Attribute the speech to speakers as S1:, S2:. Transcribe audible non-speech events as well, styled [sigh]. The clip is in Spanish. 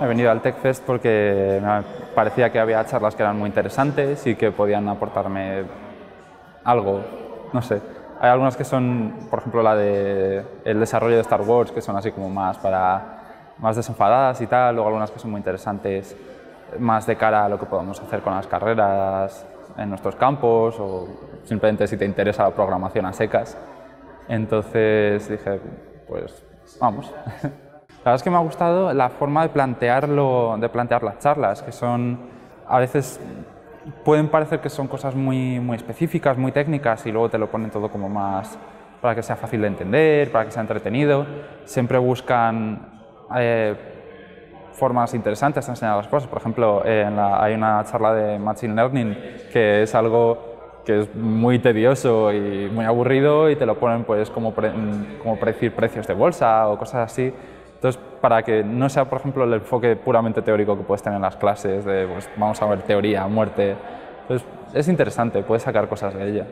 S1: He venido al TechFest porque me parecía que había charlas que eran muy interesantes y que podían aportarme algo, no sé. Hay algunas que son, por ejemplo, la de el desarrollo de Star Wars, que son así como más para más desenfadadas y tal, luego algunas que son muy interesantes más de cara a lo que podemos hacer con las carreras en nuestros campos o simplemente si te interesa la programación a secas. Entonces dije, pues vamos. [laughs] La verdad es que me ha gustado la forma de plantearlo, de plantear las charlas, que son a veces pueden parecer que son cosas muy, muy específicas, muy técnicas y luego te lo ponen todo como más para que sea fácil de entender, para que sea entretenido. Siempre buscan eh, formas interesantes de enseñar las cosas. Por ejemplo, hay una charla de Machine Learning que es algo que es muy tedioso y muy aburrido y te lo ponen pues como, como predecir precios de bolsa o cosas así. Entonces, para que no sea, por ejemplo, el enfoque puramente teórico que puedes tener en las clases, de pues, vamos a ver teoría, muerte, pues es interesante, puedes sacar cosas de ella.